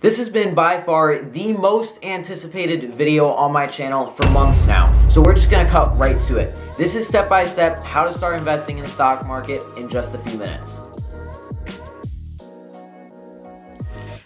This has been by far the most anticipated video on my channel for months now, so we're just gonna cut right to it. This is step by step how to start investing in the stock market in just a few minutes.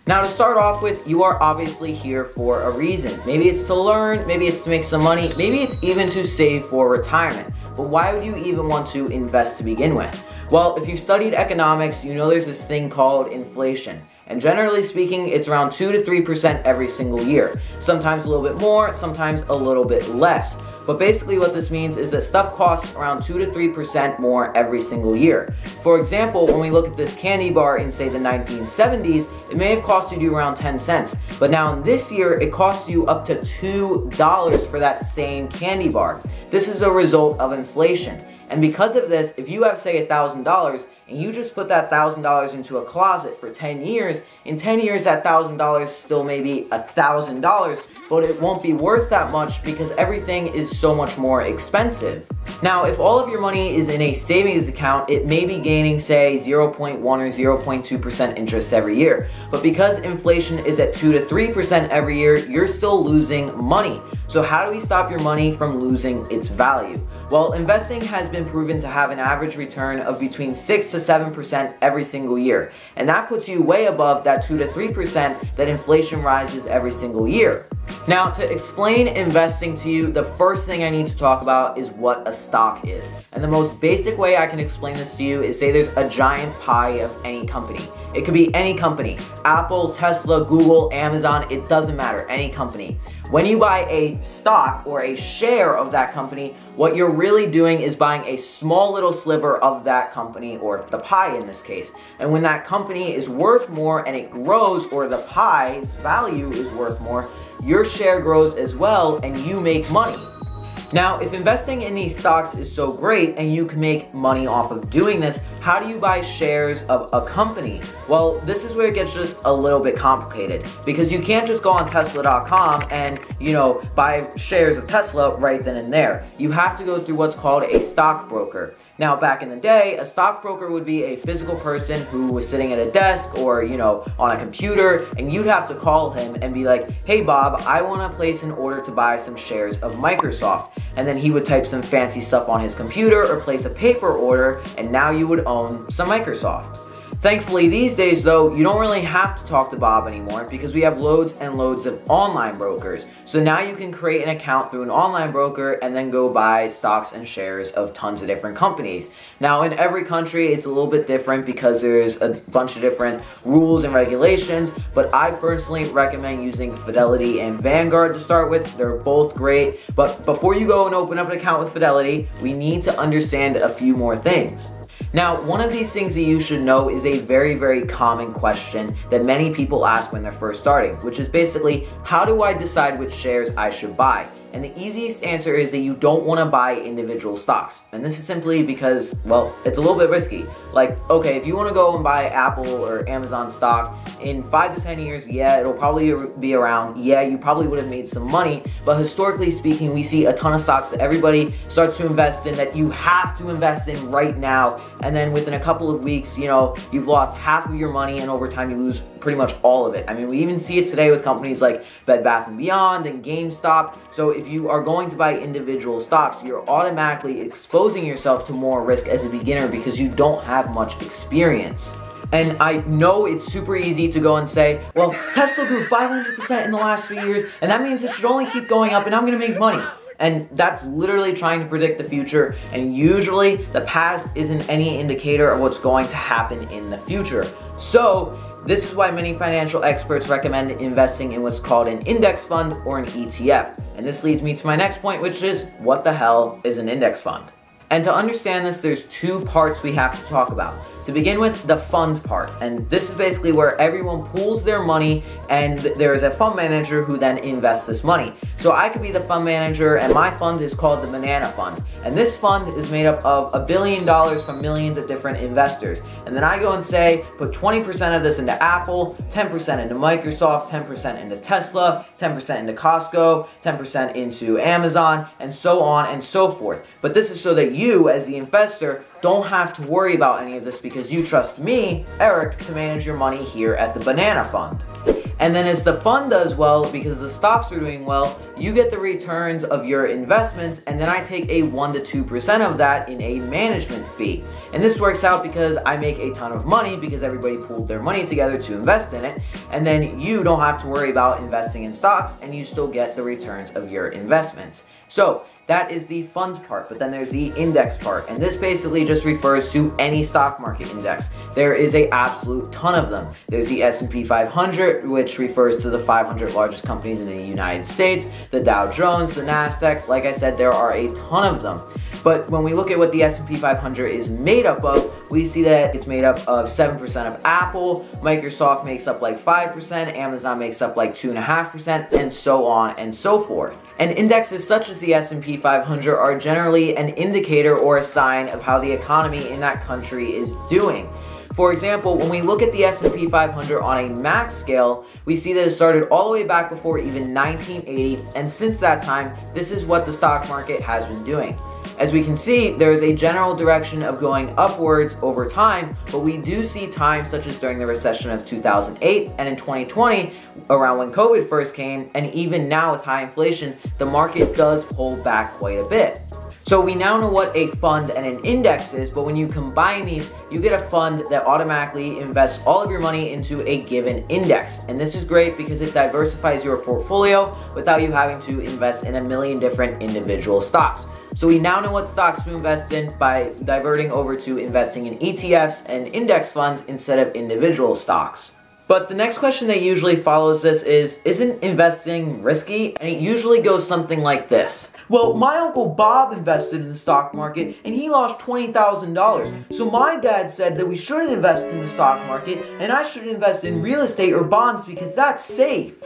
Now to start off with, you are obviously here for a reason. Maybe it's to learn, maybe it's to make some money, maybe it's even to save for retirement. But why would you even want to invest to begin with? Well, if you've studied economics, you know there's this thing called inflation. And generally speaking, it's around 2 to 3% every single year. Sometimes a little bit more, sometimes a little bit less. But basically what this means is that stuff costs around 2 to 3% more every single year. For example, when we look at this candy bar in say the 1970s, it may have costed you around 10 cents. But now in this year, it costs you up to $2 for that same candy bar. This is a result of inflation. And because of this, if you have say $1,000 and you just put that $1,000 into a closet for 10 years, in 10 years that $1,000 still may be $1,000, but it won't be worth that much because everything is so much more expensive. Now, if all of your money is in a savings account, it may be gaining say 0.1 or 0.2% interest every year. But because inflation is at 2 to 3% every year, you're still losing money. So how do we stop your money from losing its value? Well, investing has been proven to have an average return of between 6 to 7% every single year. And that puts you way above that 2 to 3% that inflation rises every single year. Now, to explain investing to you, the first thing I need to talk about is what a stock is. And the most basic way I can explain this to you is say there's a giant pie of any company. It could be any company, Apple, Tesla, Google, Amazon, it doesn't matter, any company. When you buy a stock or a share of that company, what you're really doing is buying a small little sliver of that company, or the pie in this case. And when that company is worth more and it grows, or the pie's value is worth more, your share grows as well and you make money. Now, if investing in these stocks is so great and you can make money off of doing this, how do you buy shares of a company? Well, this is where it gets just a little bit complicated because you can't just go on Tesla.com and, you know, buy shares of Tesla right then and there. You have to go through what's called a stockbroker. Now, back in the day, a stockbroker would be a physical person who was sitting at a desk or, you know, on a computer, and you'd have to call him and be like, hey, Bob, I want to place an order to buy some shares of Microsoft. And then he would type some fancy stuff on his computer or place a paper order, and now you would own some Microsoft. Thankfully, these days though, you don't really have to talk to Bob anymore because we have loads and loads of online brokers. So now you can create an account through an online broker and then go buy stocks and shares of tons of different companies. Now, in every country, it's a little bit different because there's a bunch of different rules and regulations, but I personally recommend using Fidelity and Vanguard to start with. They're both great, but before you go and open up an account with Fidelity, we need to understand a few more things. Now, one of these things that you should know is a very, very common question that many people ask when they're first starting, which is basically, how do I decide which shares I should buy? And the easiest answer is that you don't want to buy individual stocks. And this is simply because, well, it's a little bit risky. Like, okay, if you want to go and buy Apple or Amazon stock, in five to 10 years, yeah, it'll probably be around. Yeah, you probably would have made some money. But historically speaking, we see a ton of stocks that everybody starts to invest in that you have to invest in right now. And then within a couple of weeks, you know, you've lost half of your money and over time you lose pretty much all of it. I mean, we even see it today with companies like Bed Bath & Beyond and GameStop. So if you are going to buy individual stocks, you're automatically exposing yourself to more risk as a beginner because you don't have much experience. And I know it's super easy to go and say, well, Tesla grew 500% in the last few years, and that means it should only keep going up and I'm gonna make money. And that's literally trying to predict the future. And usually the past isn't any indicator of what's going to happen in the future. So this is why many financial experts recommend investing in what's called an index fund or an ETF. And this leads me to my next point, which is what the hell is an index fund? And to understand this, there's two parts we have to talk about. To begin with, the fund part. And this is basically where everyone pools their money and there is a fund manager who then invests this money. So I could be the fund manager and my fund is called the Banana Fund. And this fund is made up of a billion dollars from millions of different investors. And then I go and say, put 20% of this into Apple, 10% into Microsoft, 10% into Tesla, 10% into Costco, 10% into Amazon, and so on and so forth. But this is so that you, as the investor, don't have to worry about any of this because you trust me, Eric, to manage your money here at the Banana Fund. And then as the fund does well, because the stocks are doing well, you get the returns of your investments, and then I take a 1 to 2% of that in a management fee. And this works out because I make a ton of money because everybody pooled their money together to invest in it, and then you don't have to worry about investing in stocks and you still get the returns of your investments. So that is the fund part, but then there's the index part, and this basically just refers to any stock market index. There is a absolute ton of them. There's the S&P 500, which refers to the 500 largest companies in the United States, the Dow Jones, the Nasdaq. Like I said, there are a ton of them. But when we look at what the S&P 500 is made up of, we see that it's made up of 7% of Apple, Microsoft makes up like 5%, Amazon makes up like 2.5%, and so on and so forth. And indexes such as the S&P 500 are generally an indicator or a sign of how the economy in that country is doing. For example, when we look at the S&P 500 on a max scale, we see that it started all the way back before even 1980, and since that time, this is what the stock market has been doing. As we can see, there is a general direction of going upwards over time, but we do see times such as during the recession of 2008 and in 2020, around when COVID first came, and even now with high inflation, the market does pull back quite a bit. So we now know what a fund and an index is, but when you combine these, you get a fund that automatically invests all of your money into a given index. And this is great because it diversifies your portfolio without you having to invest in a million different individual stocks. So we now know what stocks to invest in by diverting over to investing in ETFs and index funds instead of individual stocks. But the next question that usually follows this is, isn't investing risky? And it usually goes something like this. Well, my Uncle Bob invested in the stock market and he lost $20,000. So my dad said that we shouldn't invest in the stock market and I should invest in real estate or bonds because that's safe.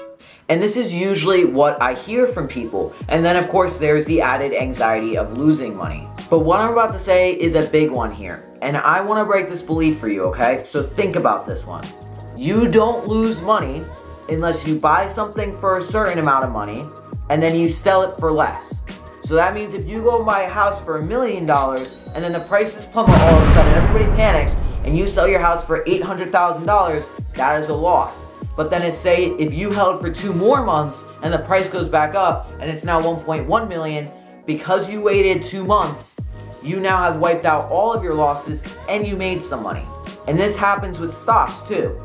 And this is usually what I hear from people. And then of course there's the added anxiety of losing money. But what I'm about to say is a big one here. And I want to break this belief for you, okay? So think about this one. You don't lose money unless you buy something for a certain amount of money and then you sell it for less. So that means if you go buy a house for a million dollars and then the prices plummet all of a sudden, everybody panics, and you sell your house for $800,000, that is a loss. But then it's say if you held for two more months and the price goes back up and it's now 1.1 million, because you waited two months, you now have wiped out all of your losses and you made some money. And this happens with stocks too.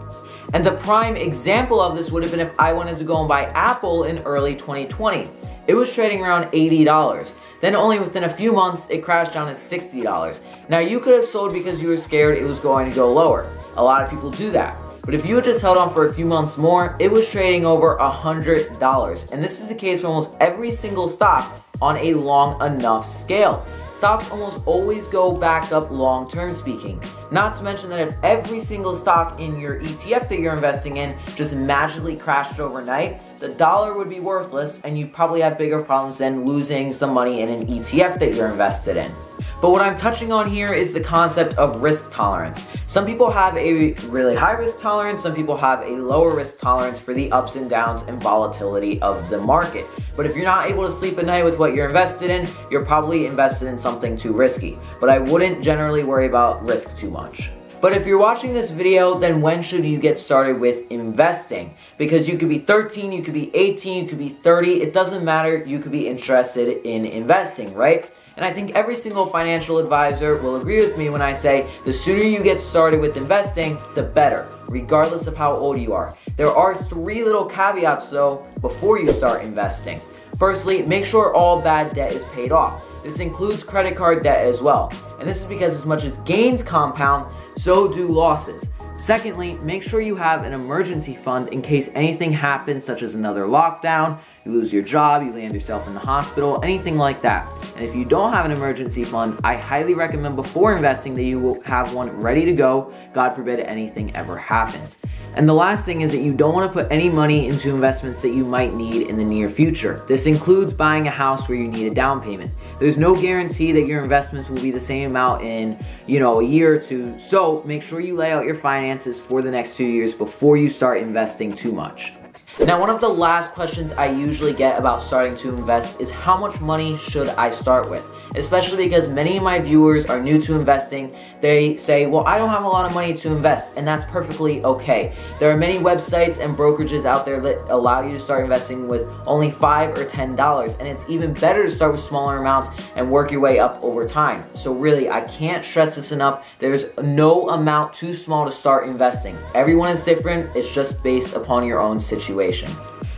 And the prime example of this would have been if I wanted to go and buy Apple in early 2020. It was trading around $80. Then only within a few months, it crashed down to $60. Now you could have sold because you were scared it was going to go lower. A lot of people do that. But if you had just held on for a few months more, it was trading over $100. And this is the case for almost every single stock on a long enough scale stocks almost always go back up long term speaking. Not to mention that if every single stock in your ETF that you're investing in just magically crashed overnight, the dollar would be worthless and you probably have bigger problems than losing some money in an ETF that you're invested in. But what I'm touching on here is the concept of risk tolerance. Some people have a really high risk tolerance, some people have a lower risk tolerance for the ups and downs and volatility of the market. But if you're not able to sleep at night with what you're invested in, you're probably invested in something too risky. But I wouldn't generally worry about risk too much. But if you're watching this video, then when should you get started with investing? Because you could be 13, you could be 18, you could be 30, it doesn't matter, you could be interested in investing, right? And I think every single financial advisor will agree with me when I say the sooner you get started with investing, the better, regardless of how old you are. There are three little caveats though before you start investing. Firstly, make sure all bad debt is paid off. This includes credit card debt as well. And this is because as much as gains compound, so do losses. Secondly, make sure you have an emergency fund in case anything happens, such as another lockdown, you lose your job, you land yourself in the hospital, anything like that. And if you don't have an emergency fund, I highly recommend before investing that you will have one ready to go, God forbid anything ever happens. And the last thing is that you don't want to put any money into investments that you might need in the near future. This includes buying a house where you need a down payment. There's no guarantee that your investments will be the same amount in, you know, a year or two. So make sure you lay out your finances for the next few years before you start investing too much. Now, one of the last questions I usually get about starting to invest is how much money should I start with? Especially because many of my viewers are new to investing. They say, well, I don't have a lot of money to invest, and that's perfectly okay. There are many websites and brokerages out there that allow you to start investing with only 5 or $10, and it's even better to start with smaller amounts and work your way up over time. So really, I can't stress this enough. There's no amount too small to start investing. Everyone is different. It's just based upon your own situation.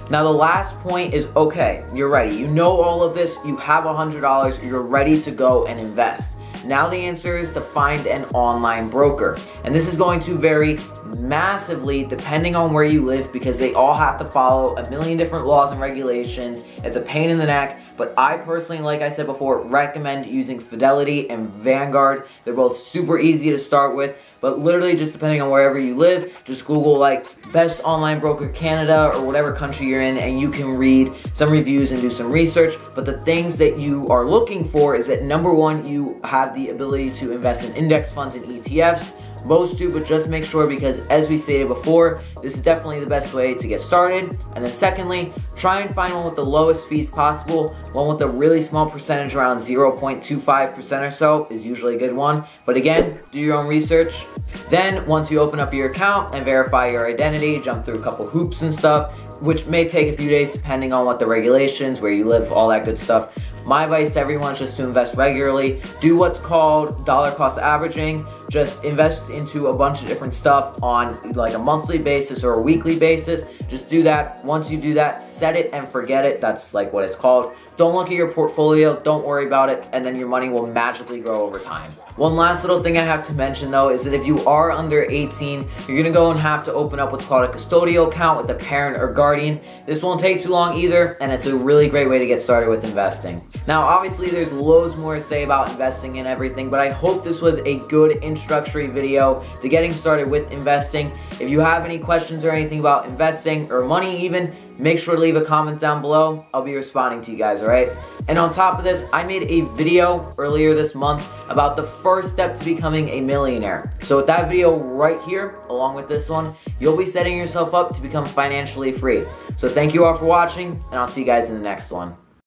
Now the last point is, okay, you're ready. You know all of this, you have $100, you're ready to go and invest. Now the answer is to find an online broker. And this is going to vary massively depending on where you live because they all have to follow a million different laws and regulations. It's a pain in the neck, but I personally, like I said before, recommend using Fidelity and Vanguard. They're both super easy to start with, but literally just depending on wherever you live, just Google like best online broker Canada or whatever country you're in and you can read some reviews and do some research. But the things that you are looking for is that number one, you have the ability to invest in index funds and ETFs most do, but just make sure because as we stated before, this is definitely the best way to get started. And then secondly, try and find one with the lowest fees possible. One with a really small percentage around 0.25% or so is usually a good one. But again, do your own research. Then once you open up your account and verify your identity, jump through a couple hoops and stuff, which may take a few days depending on what the regulations, where you live, all that good stuff. My advice to everyone is just to invest regularly. Do what's called dollar cost averaging. Just invest into a bunch of different stuff on like a monthly basis or a weekly basis. Just do that. Once you do that, set it and forget it. That's like what it's called. Don't look at your portfolio, don't worry about it, and then your money will magically grow over time. One last little thing I have to mention though is that if you are under 18, you're gonna go and have to open up what's called a custodial account with a parent or guardian. This won't take too long either, and it's a really great way to get started with investing. Now, obviously there's loads more to say about investing and everything, but I hope this was a good introductory video to getting started with investing. If you have any questions or anything about investing or money even, make sure to leave a comment down below. I'll be responding to you guys, alright? And on top of this, I made a video earlier this month about the first step to becoming a millionaire. So with that video right here, along with this one, you'll be setting yourself up to become financially free. So thank you all for watching, and I'll see you guys in the next one.